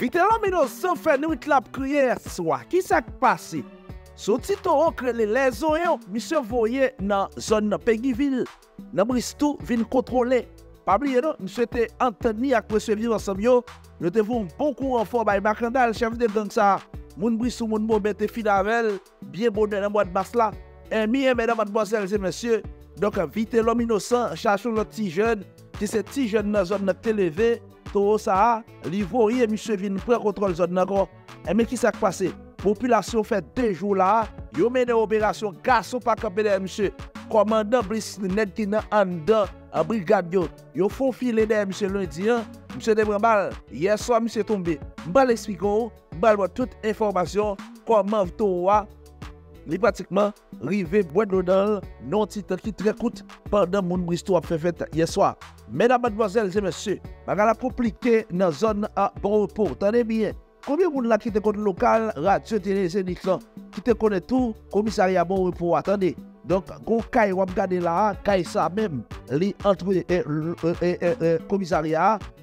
Vite lominosan fè nou it lap kriye swa, ki sak pase? Soti to okre le le zoe yo, misyo voye nan zon nan Peggyville. Nan bristou vin kontrole. Pabliye nou, misyo te anteni ak presye viv ansam yo, yo te voun bon bonkou renfor bay Makandal, chef de gang sa. Moun bristou moun moun bete fidavel, biye bonnen an mwad bas la. En miye menan madboazel se monsye. Donk vite lom inosan, chachoun lot ti jen, ti se ti jen nan zon nan televe, to sa, li vori e misye vin pre kontrol zon nan kon. E men ki sak pase, populasyon fè dejou la, yo men de operasyon gaso pa kapè de misye. Komandan blis net ki nan an dan, a brigad yo. Yo fò file de misye lundi an, misye debran bal, yeswa misye tombe. Mbal espiko, mbal wò tout informasyon, koman vto wò, li pratikman rive bwèd lodal, non titan ki tre kout, pandan moun bristo ap fè fèt yeswa. Yè so. Mèdam madboazèl zè msè, baga la komplike nan zon a bon repos, tanè bie. Koumye moun la ki te se nik lan, ki te konen tou, komisari a bon repos, kou kay wap gade la, kay sa mem, li entre komisari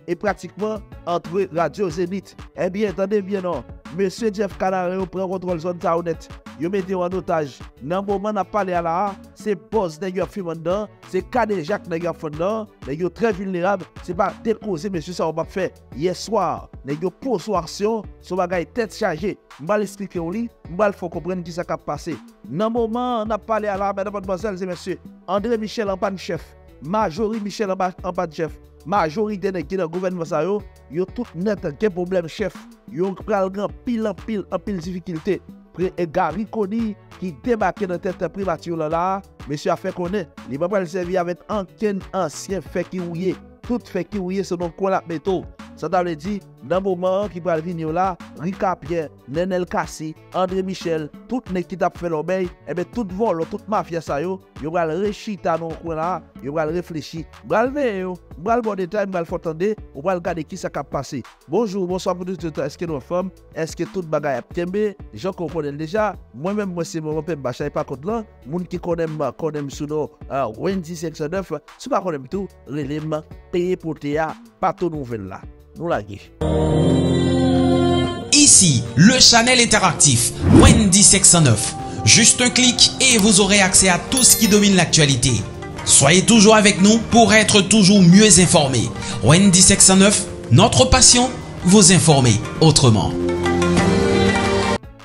et pratiquement entre Radio Zénith. Eh bien, attendez bien, non. Monsieur Jeff Canario prend contrôle zone ça honnête. Yo mette en otage. Nan moment n'a parlé à la, c'est boss nèg yo film dedans, c'est Cadet Jacques nèg yo fond dedans, nèg yo très vulnérable, c'est pas décauser monsieur ça on m'a fait. Hier soir, nèg yo pose action, son bagay tête chargée. M'ba l'expliquer on li, m'ba faut comprendre qui ça cap passé. Nan moment n'a parlé à la, mesdames mademoiselles et messieurs, André Michel en panne chef, Majorie Michel en panne chef. majorite ne ki nan gouvenman sa yo, yo tout net gen problem chef, yo pral gen pil an pil an pil zifikilte. Pre e gari koni ki debake nan tete privati yo la la, mesye a fe konen, li mwen pral servi avet anken ansyen feki ouye, tout feki ouye se non kon la meto. Sa ta vle di, nan mouman ki pral vin yo la, Rika Pierre, Nenel Kassi, André Michel, tout nek ki tap fè lomey, ebe tout vol, tout mafya sa yo, yo pral rechita nan kwen la, yo pral reflechi, pral ven yo, pral bon detay, pral fotande, ou pral gade ki sa kap pase. Bonjour, bonsoir pou tout toutou, eske nou fom, eske tout bagay ap kembe, jen konponel deja, mwen men mwen se mwen mwen pep bachay pa kont lan, moun ki konem, konem sou nou, uh, Wendy 509, sou pa konem tou, relem, peye pou te ya, pato nouvel la. Nous la Ici, le Chanel interactif Wendy 609. Juste un clic et vous aurez accès à tout ce qui domine l'actualité. Soyez toujours avec nous pour être toujours mieux informé. Wendy 609, notre passion, vous informer autrement.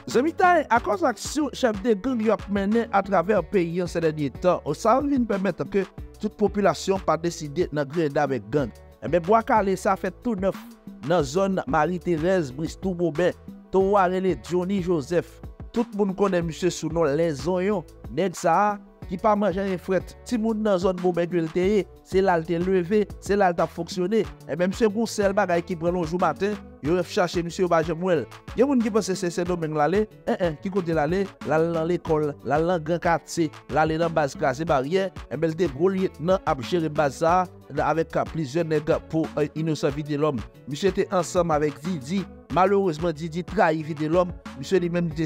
Zemitay, à cause action chef de gang y a mené à travers le pays en ces derniers temps, ça vient permettre que toute population pas décider de avec gang. Ebe, Boakale sa fè tout neuf nan zon Marie-Thérèse, Bristou, Bobet, Touarele, Johnny, Joseph. Tout moun konen msè sou nou lè zon yon. Ned sa a, ki pa manjen yon fret. Ti moun nan zon Bobet gwen teye, se lal te leve, se lal ta foksyone. Ebe, msè goun sel bagay ki prelon jou maten, yon ref chache msè yon baje mwel. Yon moun ki pose se se domen lale, en en, ki kote lale, lale nan l'ekol, lale nan gran katse, lale nan baz krasi barye, ebe, lte brou liet nan ap jere baz sa a, avèk plizè neg pou inosan vide lòm. Misye te ansam avèk Didi, malourezman Didi trahi vide lòm. misye li mèm te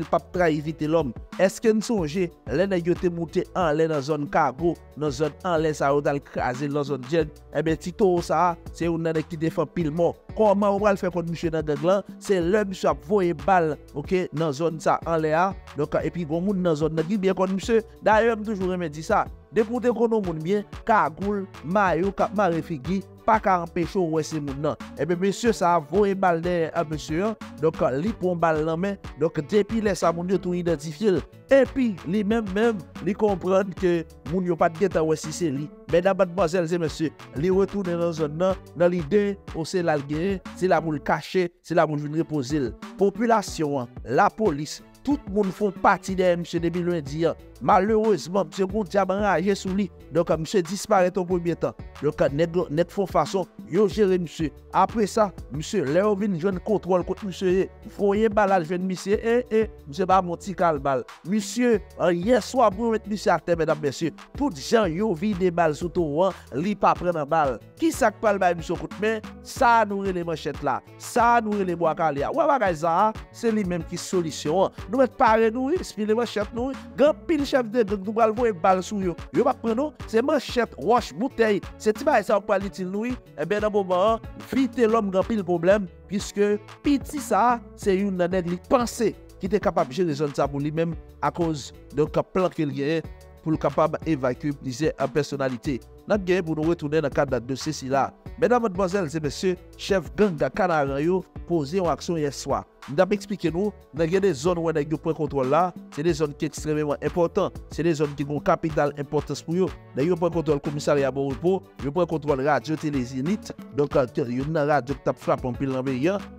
l pap trahi vide lòm. Eske n sonje, lè neg yote moutè an lè nan zon kago, nan zon an lè sa ou dal krasè nan zon djen, ebe tito ou sa se ou nan ek ki defan pil mò. Koman ou pral fè kont misye nan deg lan, se lè misye ap voye bal, ok, nan zon sa an lè a, Donk, epi goun moun nan zon nan gi, byen kon misye, da yon toujou remè di sa, Depoute konon moun mwen, kagoul, mayou, kapma refigi, pa ka empesho wè se moun nan. Ebe, monsye sa avoye bal de a monsye an, dok li pon bal nan men, dok depi lè sa moun yo tou identifil. Epi, li men men, li kompran ke moun yo pat geta wè si se li. Ben Mèdam, madmoazèl, zè monsye, li wetounen nan zon nan, nan li de, ou se lal gen, se la moun kache, se la moun joun repozil. Populasyon an, la polis, tout moun fon pati de monsye debi lwen diyan. Malheureusement, mse goun diaman raje sou li. Donk mse dispare ton premier tan. Donk nek fon fason, yo jere mse. Apre sa, mse le ou vin jwen kontrol kont mse ye. Foye balal jwen mse, e, e, mse ba moti kal bal. Mse, an yeswa brou met mse akte medan mse. Tout jan yo vide bal sou tou wan, li pa prenen bal. Ki sak pal bay mse kout men, sa nou re le manchet la. Sa nou re le mwaka li a. Ouwa bagay za, se li menm ki solisyon. Nou met pare nou, espi le manchet nou, gen pil chef de gang nou pral voye bal sou yo. Yo pa pren nou, se manchet, roche, bouteille, se ti ba e sa wap palitil nou, e ben nan mouman an, vite l'om gran pil problem, piske piti sa, se yon nanen li panse, ki te kapab jere zon sa pou li menm, a koz de ka plan ke li genye, pou l kapab evaku plize an personalite. Nan genye pou nou retounen nan kad dat de se si la. Modmozel, se mese, chef gang da kanaran yo, pose yon aksyon yeswa. Ndap eksplike nou, nan gen de zon wè nan yo pren kontrol la, se de zon ki ekstrememan important, se de zon ki goun kapital importans pou yo. Nan yo pren kontrol komisari a Boroupo, yo pren kontrol radyo telezinit, donk an kèr yon nan radyo tap frap an pil nan bè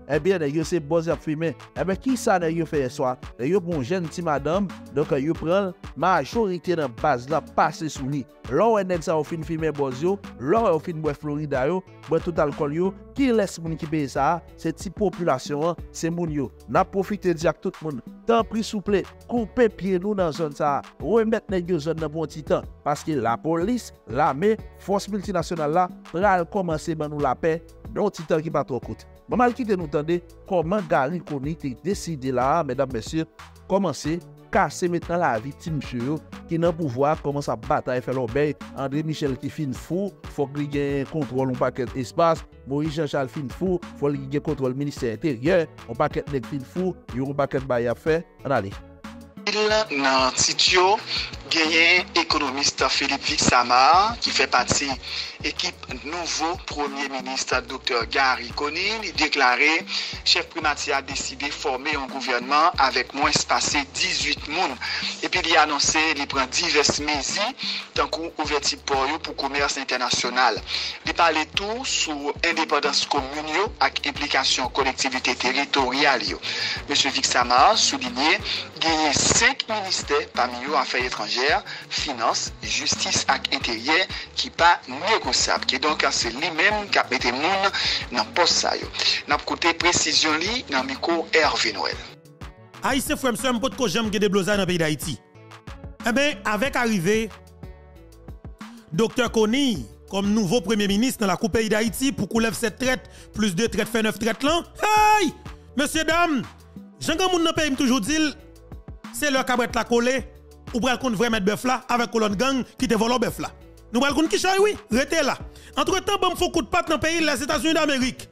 ebyen nan yo se boz ap fime. Ebyen ki sa nan yo feye swa? Nan yo pon jen ti madam, donk an yo pren majorite nan baz la pase sou li. Lò wè nen sa ou fin fime boz yo, lò wè ou fin bwe florida yo, bwe tout alkol yo, ki les moun ki peye sa, se ti populasyon an, se moun yo. yo, na profite di ak tout moun, tan pri souple, koupe pie nou nan zon sa, remet neg yo zon nan bon titan, paske la polis, la me, fos multinasyonal la, pral komanse ban nou la pe, don titan ki patro koute. Mamal ki te nou tende, koman gari Koni te deside la, medam mesye, komanse, kase metan la vitim chou yo ki nan pouvoi koman sa batay fè l'obey André Michel ki fin fou fòk li gen kontrol ou paket espas. Moïse Jean-Charles fin fou fòk li gen kontrol minister intérieur. Ou paket nek fin fou yon paket bay ap fè. An ale. Nan tityo genyen ekonomiste Philippe Vixamar ki fe pati ekip nouvo premier ministre Dr. Gary Konin li deklare chef primati a deside forme yon gouvernman avek mwen spase 18 moun epi li anonse li pren divers mezi tankou ouverti por yo pou komers internasyonal li pale tou sou independans komun yo ak implikasyon kolektivite teritorial yo M. Vixamar souline genyen 5 minister pami yo afe etranje étrangère, finance, justice ak intérieur qui pas négociable. Qui donc c'est lui-même qui a mis le monde dans le poste. N'a côté précision li dans micro Hervé Noël. Ah, Haïtien frère m'sem pot ko j'aime gade blosa dans pays d'Haïti. Eh bien, avec arrivée Dr Kony comme nouveau premier ministre dans la coupe pays d'Haïti pour qu'on lève cette traite plus deux traites fait neuf traites là. Hey! Monsieur dames, Jean Gamoun n'a pas toujours dit c'est leur cabret la collée ou pral kon vrai mettre bœuf là avec colonne gang qui te vole bœuf là. Nous pral kon qui choy oui, restez là. Entre-temps, bon faut coup de patte dans le pays les États-Unis d'Amérique.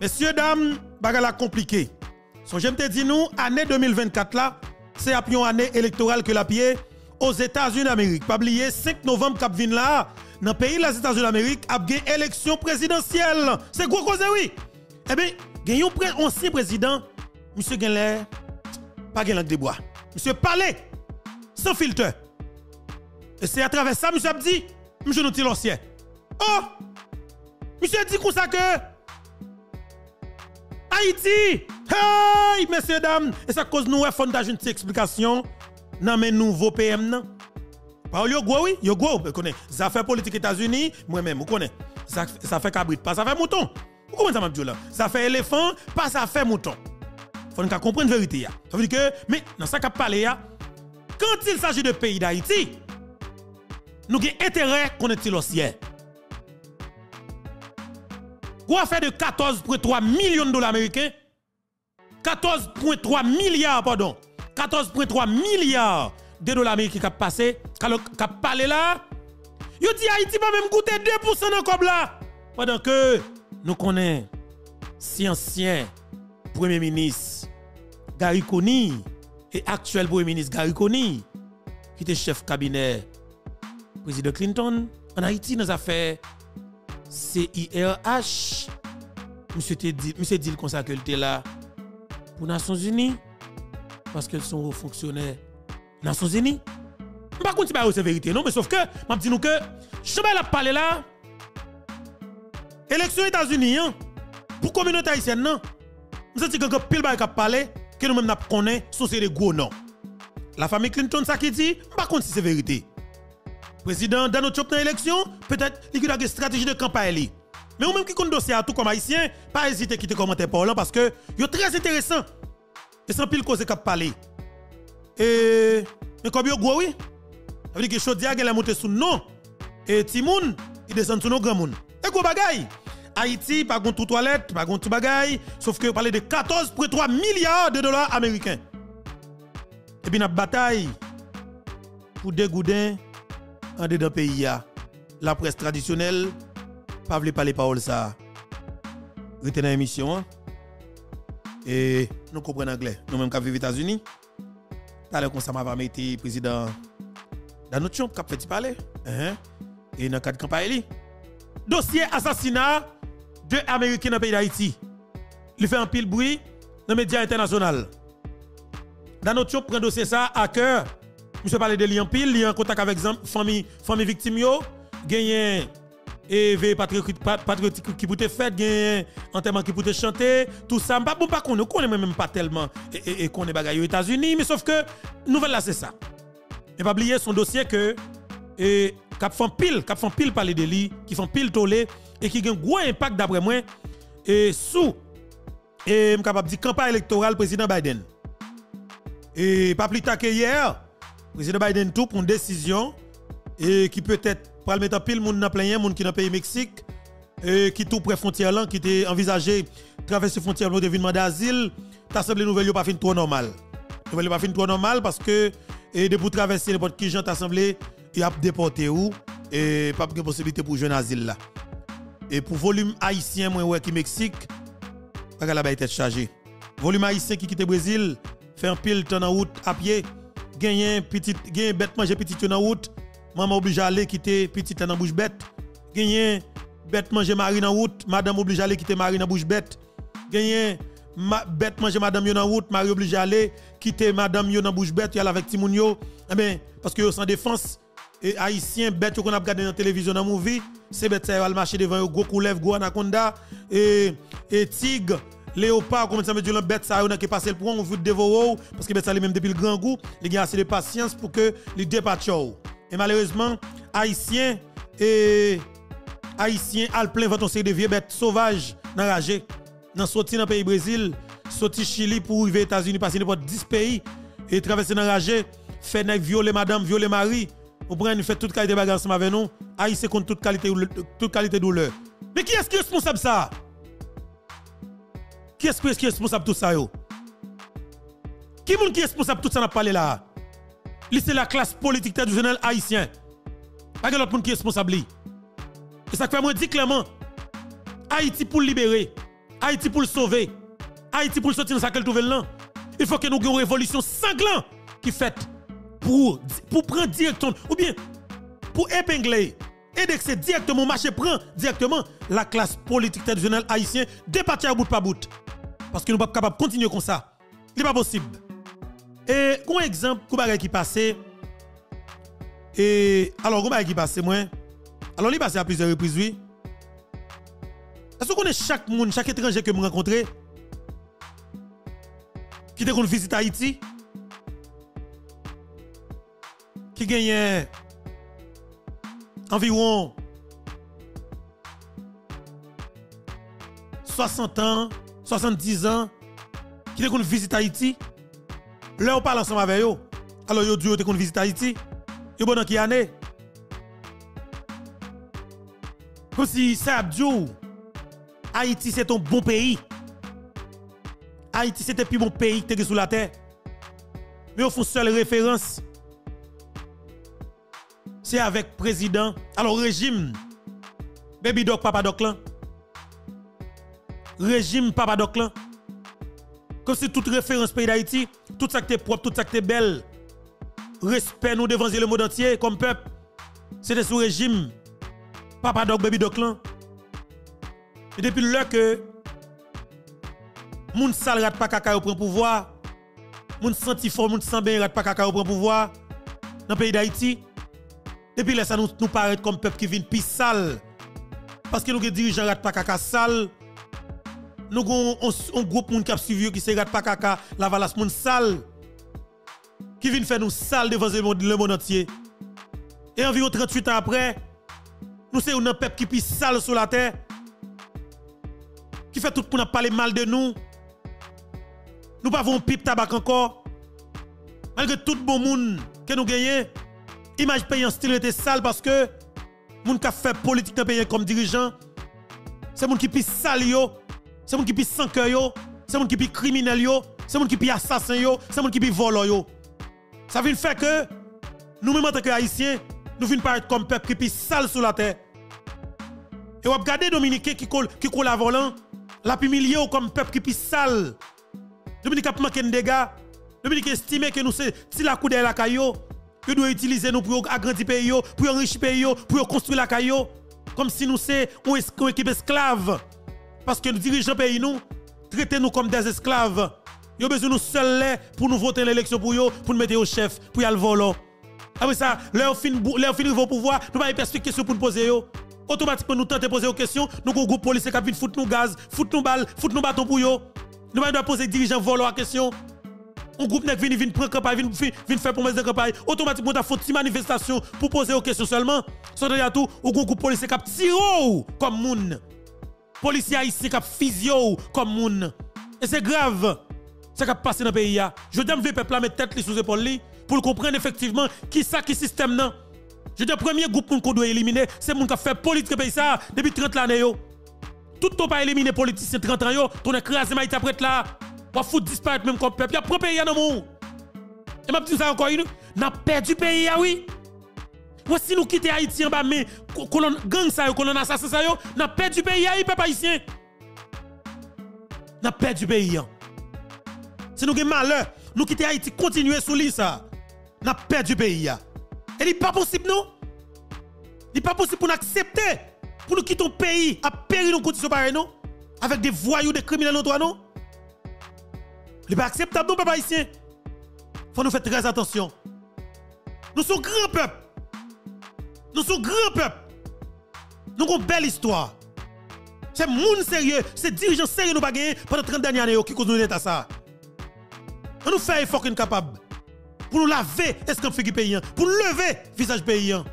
Messieurs dames, bagala compliqué. So j'aime te dire nous année 2024 là, c'est à une année électorale que la pied aux États-Unis d'Amérique. Pas oublier 5 novembre cap vin là, dans le pays les États-Unis d'Amérique a gagné élection présidentielle. C'est gros cause oui. Eh bien, gagné un ancien président monsieur Genler pas langue de bois. Monsieur parlez sans filtre. Et c'est à travers ça, monsieur a dit, monsieur. Oh! Monsieur dit comme ça que Haïti! Hey, messieurs, dames! Et ça cause nous, faut une petite explication dans mes nouveaux PM. Non? Pas yo gros, oui, yo gros, vous connaissez. Ça fait politique États-Unis, moi-même, vous connaissez. Ça, ça fait cabrit, pas ça fait mouton. Vous comprenez ça, m'a là? Ça fait éléphant, pas ça fait mouton faut nous comprendre la vérité. Ça veut dire que, mais dans ça qu'a parlé, quand il s'agit de pays d'Haïti, nous avons intérêt qu'on ait ciel. Quoi fait de 14,3 millions de dollars américains 14,3 milliards, pardon. 14,3 milliards de dollars américains qui ont passé, qui ont parlé là. Yo dit Haïti pas même goûter 2% dans comme là. Pendant que nous connaissons si ancien Premier ministre Gary Coney et actuel Premier ministre Gary Coney, qui était chef cabinet président Clinton en Haïti dans affaires CIRH. Monsieur dit, monsieur dit là pour Nations Unies parce qu'elles sont fonctionnaires Nations Unies. Par contre, c'est la vérité, non, mais sauf que, je dis nous que, je vais parler là, élection États-Unis, hein, pour communauté haïtienne, non, nous avons dit que pile qui a parlé, que nous-mêmes n'a connaît, sont des gros noms. La famille Clinton, ça qui dit, par contre, si c'est vérité. Président Donald Trump dans l'élection, peut-être il a une stratégie de campagne. Mais vous même qui connaît dossier à tout comme haïtien, pas hésiter à quitter commentaire par là parce que c'est très intéressant. Et sans pile cause cap parler. Et mais comme yo gros oui. Ça veut dire que Chodia a monté sous nom et Timoun il descend sous nos grand monde. Et gros bagaille. Haïti, pas de tout toilette, pas de tout bagaille, sauf que vous parlez de 14,3 milliards de dollars américains. Et puis, notre bataille pour dégoudin en dedans pays La presse traditionnelle pas voulu parler paroles ça. Retenez l'émission hein. et nous comprenons anglais. Nous même qui vivons aux États-Unis. T'as comme ça m'a été président Donald Trump qui a fait parler. Hein? Et dans le cadre de campagne. Dossier assassinat de Américains dans le pays d'Haïti. Il fait un pile bruit dans les médias internationaux. Donald Trump prend dossier ça à cœur. Monsieur parle de lui en pile, il en contact avec famille famille victime yo, gagné et veille patriotique qui peut fait gagné enterrement qui peut chanter, tout ça pas bon pas qu'on connaît même pas tellement et, et, qu'on est aux États-Unis, mais sauf que nouvelle là c'est ça. Et pas oublier son dossier que et cap font pile, cap font pile parler de lui, qui font pile toller et qui a un gros impact d'après moi et sous et capable dire campagne électorale président Biden. Et pas plus tard que hier, président Biden tout pour une décision et qui peut-être pour mettre en pile monde dans plein monde qui dans pays Mexique et qui tout près frontière là qui était envisagé traverser frontière pour devenir d'asile, t'as semblé nouvelle pas fin trop normal. Nouvelle pas fin trop normal parce que et de pour traverser n'importe qui gens t'a semblé il a déporté où et pas de possibilité pour jouer asile là. Et pour volume haïtien moi ouais qui Mexique, pas la été chargé. Volume haïtien qui quitte Brésil, fait un pile temps en route à pied, gagner petit gagner bête manger petit temps en route, maman obligé aller quitter petit temps en bouche bête, gagner bête manger mari en route, madame obligé aller quitter mari dans bouche bête, gagner bête manger madame yo en route, mari obligé aller quitter madame yo dans bouche bête, y avec timoun yo, eh ben parce que yo sans défense et haïtien bête qu'on a regardé dans la télévision dans movie, c'est bête ça va marcher devant gros coulev, gros anaconda. Et et tigre léopard, comment ça veut dire, bête ça, on a qui passé le point, on veut dévorer, parce que bête ça, même depuis le grand goût, il a assez de patience pour que les dépassent. Et malheureusement, Haïtiens et Haïtiens, al plein votre série de vieux bêtes sauvages, enragées, dans sorti dans le pays Brésil, sorti Chili pour arriver aux États-Unis, passer n'importe 10 pays, et traverser dans fait violer madame, violer mari, on prend fait toute qualité de bagarre avec nous, Haïtien contre toute qualité, toute qualité de douleur. Mais qui est-ce qui est responsable ça? Qui est-ce qui est responsable de tout ça yo? Qui est qui est responsable de tout ça n'a parlé là? C'est la classe politique traditionnelle haïtienne. Pas l'autre monde qui est responsable. Et ça fait moi dire clairement Haïti pour libérer, Haïti pour le sauver, Haïti pour le sortir de sa nouvelle là. Il faut que nous ayons une révolution sanglante qui fait pour pour prendre directement ou bien pour épingler c'est directement marché prend directement la classe politique traditionnelle haïtienne départir à bout pas bout. Parce que nous ne sommes pas capables de continuer comme ça. Ce n'est pas possible. Et un exemple, qui passé. Et alors, un qui passé, moi. Alors, il passé à plusieurs reprises, oui. Est-ce qu'on connaît chaque monde, chaque étranger que je rencontre qui te visite Haïti? Qui gagne environ 60 ans, 70 ans, qui te visite Haïti, là on parle ensemble avec eux. Alors yo duo te kon visite Haïti, yo bon qui année. Comme si ça abdou. Haïti c'est un bon pays. Haïti c'était plus bon pays que sous la terre. Mais au fond seule référence c'est avec président. Alors régime. Baby Doc Papa Doc là. Régime Papa Doc là. Comme si toute référence pays d'Haïti, tout ça qui est propre, tout ça qui est belle, respect nous devant le monde entier comme peuple, c'était sous régime. Papa Doc Baby Doc. Et depuis là que moun sal rat pas kaka au pouvoir, moun senti fort, moun sent bien rat pas kaka pouvoir dans le pays d'Haïti. Depuis là ça nous, nous paraît comme peuple qui vient plus sale. Parce que nous dirigeants rat pas kaka sale nous avons un, groupe qui a suivi qui se regarde pas caca, la valasse sale qui vient faire nous sale devant le monde, entier. Et environ 38 ans après, nous sommes un peuple qui pisse sale sur la terre, qui fait tout le monde parler mal de nous. Nous pas un pipe tabac encore. Malgré tout bon monde que nous gagnons, image payant style était sale parce que moun qui fait politique dans pays comme dirigeant, c'est moun qui pisse sale yo c'est moun qui pi sans cœur yo, c'est moun qui pi criminel yo, c'est moun qui pi assassin yo, c'est moun qui pi volant yo. Ça veut faire que nous-mêmes en tant qu'Haïtiens, nous venons paraître comme peuple qui pisse sale sur la terre. Et vous regardez Dominique qui coule, qui coule à volant, la humilié comme peuple qui pisse sale. Dominique a manqué de dégâts. Dominique estime que nous c'est si la coude la caillou, que doit utiliser nous pour agrandir pays, pour enrichir pays, pour construire la caillou comme si nous c'est une équipe esclave. Parce que nous dirigeons pays nous, traitez nous comme des esclaves. Yo besoin nous seuls pour nous voter l'élection pour pour nous mettre au chef, pour y aller voler. Après ça, leur fin au pouvoir, nous pas perspective question pour nous poser. Automatiquement nous tenter poser aux questions, nous un groupe policier qui vient foutre nous gaz, foutre nous balles, foutre nous bâton pour yo. Nous pas poser dirigeant voler la question. Un groupe qui vient vient prendre campagne, vient faire promesse de campagne, automatiquement t'as faute manifestation pour poser aux questions seulement. Sans à tout, un groupe policier qui tire comme moun. Policier haïtien qui physio comme moun. Et c'est grave. Ce qui a passé dans le pays. Je demande le peuple mettre tête sous épaule pour comprendre effectivement qui ça qui système non. Je dis premier groupe qu'on doit éliminer, c'est moun qui fait politique pays ça depuis 30 années Tout ton pas éliminé politicien 30 ans ton écrasé Maïta après là. Pour foutre disparaître même comme peuple. Il y a pro pays dans monde. Et m'a dit ça encore une, n'a perdu pays oui. si nous quittons Haïti en bas mais colon gang ça yo, colon assassin ça yo, n'a perdu pays peuple haïtien. N'a perdu pays. Si nous avons malheur, nous quittons Haïti, continuer sous lui ça. N'a perdu pays. Et il pas possible non? N'est pas possible pour nous accepter pour nous quitter le pays à périr nos conditions pareilles non? Avec des voyous, des criminels non? Il n'est pas acceptable non papa ici. Faut nous faire très attention. Nous sommes grand peuple. Nous sommes grand peuple. Nous avons une belle histoire. C'est monde sérieux, c'est dirigeants sérieux nous pas pendant 30 dernières années qui cause nous à ça. Nous fait effort qu'on capable pour nous laver est-ce qu'on fait paysan, pour lever visage paysan.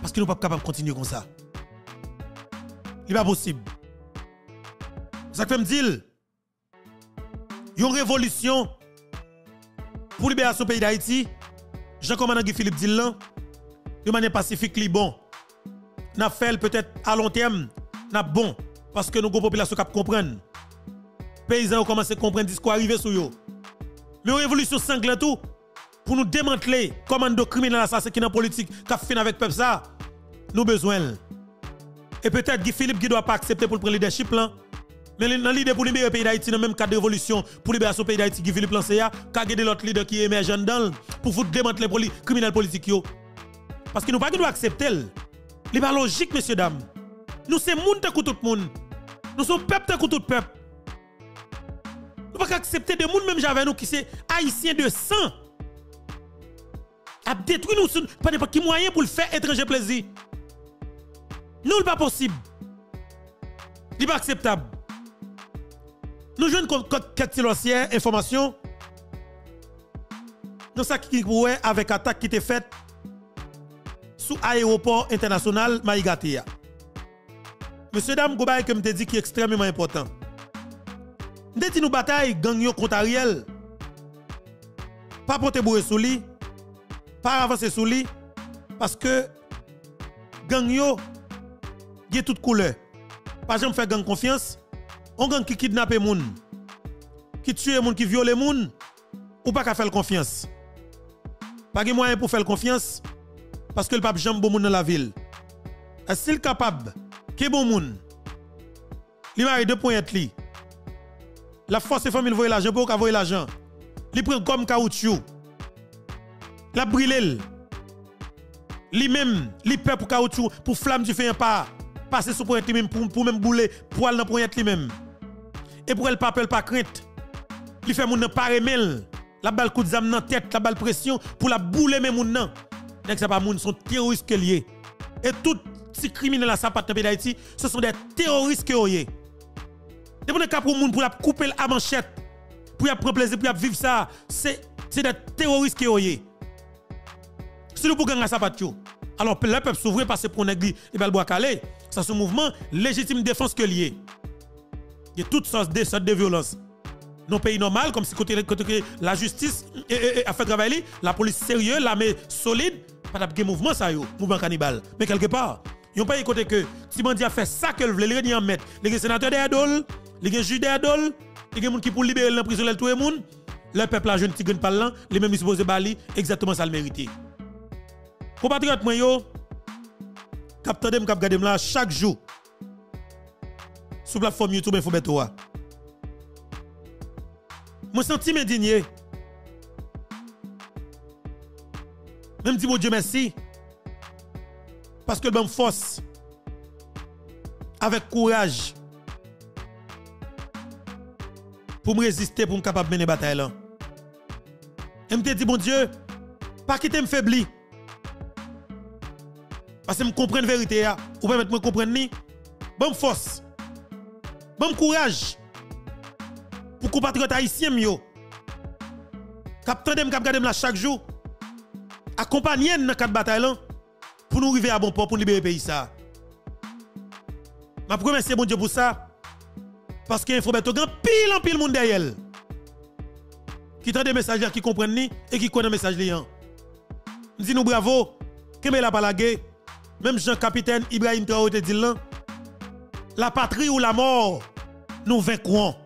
Parce que nous pas capables de continuer comme ça. Il n'est pas possible. Ça fait me dire, une révolution pour libérer ce pays d'Haïti, Jean-Commandant Guy Philippe dit là, de manière pacifique, li bon. N'a fait peut-être à long terme, n'a bon, parce que nous avons population qui comprennent paysans ont commencé à comprendre ce qui arrivé sur eux. Mais une révolution sanglante pour nous démanteler commando criminel assassin qui est dans la politique qui a fait avec peuple ça, nous besoin. Et peut-être Guy Philippe qui doit pas accepter pour prendre le leadership. Mais dans l'idée pour libérer le pays d'Haïti, dans le même cadre de révolution, pour libérer ce pays d'Haïti, Guy Philippe lancé, qu'a gagné l'autre leader qui émerge dedans pour vous démanteler les criminels politiques. Parce que nous ne pouvons pas accepter. Ce n'est pas logique, messieurs, dames. Nous sommes monde tout le monde. Nous sommes peuple tout le peuple. Nous ne pouvons pas accepter des gens, même j'avais nous, qui sont haïtiens de sang. À détruire nous, pas n'importe quel moyen pour le faire étranger plaisir. Nous, ce pas possible. Ce n'est pas acceptable. Nous jouons quelques information. Dans ça qui avec attaque qui était faite sous aéroport international Maïgatia. Monsieur Dame Goubaye, comme je dit, qui est extrêmement important. Nous dit nous bataille gang contre Ariel. Pas porter boué sous lui, pas avancer sous lui parce que gang yo a toute couleur. Pas jamais faire gang confiance. On gang qui kidnappe moun, qui tue moun, qui viole moun ou pas qu'à faire confiance. Pas de moyen pour faire confiance parce que le pape jambe bon moun dans la ville. Est-ce capable? Que bon moun? Li mari deux points li la force des familles voyer l'argent pour voyer l'argent? Il prend comme caoutchouc. La brûle. Lui-même, il perd pour caoutchouc, pour flamme du feu pas passer sous pointe lui-même pour, pour même bouler poil dans pointe lui-même. Et pour elle pas peur pas crainte. Il fait moun pas remel. La balle coup de zam tête, la balle pression pour la bouler même moun nan. Nek c'est pas moun sont terroristes liés. Et tout ces criminels là ça pas dans d'Haïti, ce sont des terroristes qui ont de pour pour moun pour couper la manchette, pour y prendre plaisir, pour vivre ça, c'est des terroristes qui ont Si nous pour gagner ça pas alors le peuple s'ouvre parce que pour négli il va le boire calé, ça un mouvement légitime défense que lié. Il y a toutes sortes de sortes de violences. Dans pays normal comme si côté, la justice a fait travailler, la police sérieuse, l'armée solide, pas de mouvement ça yo, mouvement cannibale. Mais quelque part, ils n'ont pas écouté que si Bandi a fait ça que le voulait, les en mettre. Les sénateurs d'Adol, les juges d'Adol, les gens qui pour libérer la prison, tout le monde. le peuple a jeune tigre parlant, les mêmes supposé bali exactement ça le mérité. Compatriote moi yo, kap tande m kap gade là chaque jour. Sur plateforme YouTube Info Betoa. Moi senti m'indigné. Même dit mon Dieu merci. Parce que le force avec courage pour me résister pour me capable mener bataille là. Et me dit bon Dieu, pas quitter me. Parce que je comprends la vérité ou permettre me comprendre ni bonne force. Bon courage pour compatriotes haïtiens yo. Cap tande cap garder là chaque jour. Accompagner dans quatre bataille là pour nous arriver à bon port pour libérer le pays ça. Je remercie bon Dieu pour ça. Parce qu'il faut mettre pile en pile monde derrière. Qui tend des messages qui comprennent ni et qui connaissent les messages liants. Dis nous bravo. Kembe la palagé. Même Jean-Capitaine Ibrahim Traoré dit là. La patrie ou la mort, nous vaincrons.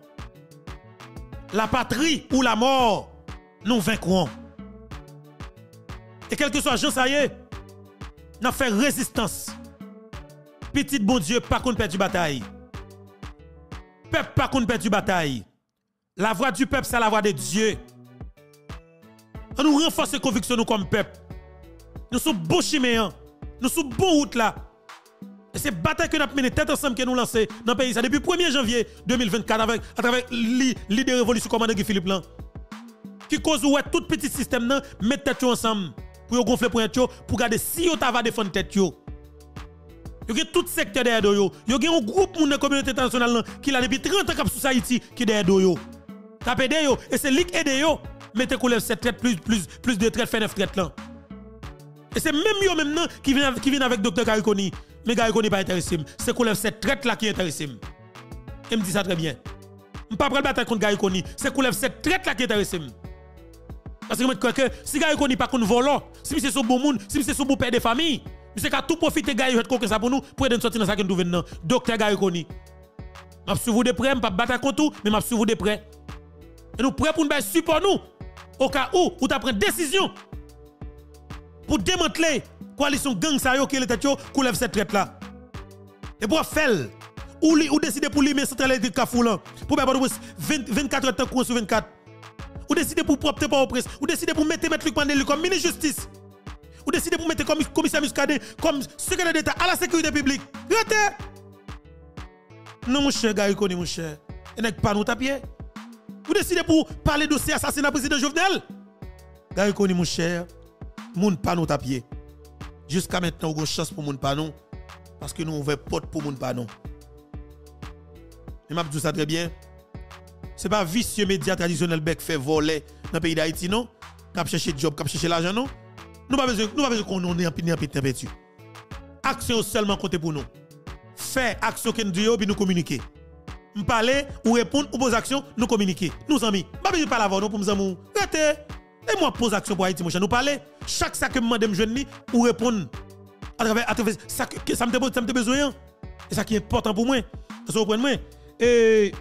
La patrie ou la mort, nous vaincrons. Et quel que soit Jean, est, nous fait résistance. Petit bon Dieu, pas qu'on perd du bataille. Peuple, pas qu'on perd du bataille. La voix du peuple, c'est la voix de Dieu. On nous renforce les convictions nous comme peuple. Nous sommes beaux chiméens. Nous sommes bon route là. Et c'est bataille que nous avons mené tête ensemble que nous dans le pays. Ça depuis 1er janvier 2024 avec, à travers l'idée révolution commandant Guy Philippe. Qui cause ouais tout petit système là, mettre tête ensemble pour gonfler pour pour garder si vous va défendre tête yo. Yo gen tout secteur derrière yo. Yo gen un groupe de communauté internationale qui a depuis 30 ans sur Haïti qui derrière yo. T'a aidé yo et c'est lui qui aide yo. Mettez couleur cette traite plus plus plus de traite fait neuf là. Et c'est même yo maintenant qui vient qui vient avec docteur Gariconi. Mais Gariconi pas intéressé. C'est couleur cette traite là qui intéresse. Et me dit ça très bien. Je ne pas prendre bataille contre Gariconi. C'est couleur cette traite là qui intéresse. Parce que je crois que si Gariconi pas contre volant, si c'est son bon monde, si c'est son bon père de famille, c'est qu'à tout profiter que ça pour nous pour aider sortir dans ça que nous venons. Docteur Gariconi. Je suis vous de près, je pas battre contre tout, mais je suis vous de près. Et nous prêts pour nous support nous au cas où vous pris une décision pour démanteler coalition gang yo qui est yo lève cette traite là. Et pour faire ou ou décider pour limer centrale électrique Kafoulan pour mettre 24 heures de temps sur 24. Ou décider pour propter pas au presse, ou décider pour mettre mettre Luc Mandel comme ministre justice. Ou décider pour mettre comme commissaire Muscadet comme secrétaire d'État à la sécurité publique. Rete! Non mon cher gars, mon cher. Et n'est pas nous tapier. Ou décidez pour parler dossier assassinat président Jovenel? Gars, mon cher moun pas nous tapier. Jusqu'à maintenant, on a chance pour moun pas. Parce que nous ouvrons porte pour moun pas. Et m'a dit ça très bien. Ce n'est pas vicieux média traditionnel bec fait voler dans le pays d'Haïti, non? Chercher job, cap chercher l'argent, non? Nous pas pas besoin qu'on ait en pini Action seulement pour nous. Faire action que nous puis nous communiquer. Nous parler, ou répondre, ou poser action, nous communiquer. Nous amis, pas besoin parler avant nous pour nous amis. Et moi, pose action pour Haïti, mon cher. Nous parler, chaque ça que je demande, je ou répondre à travers, à ça, ça me besoin. Et ça qui est important pour moi. Vous comprenez moi? Et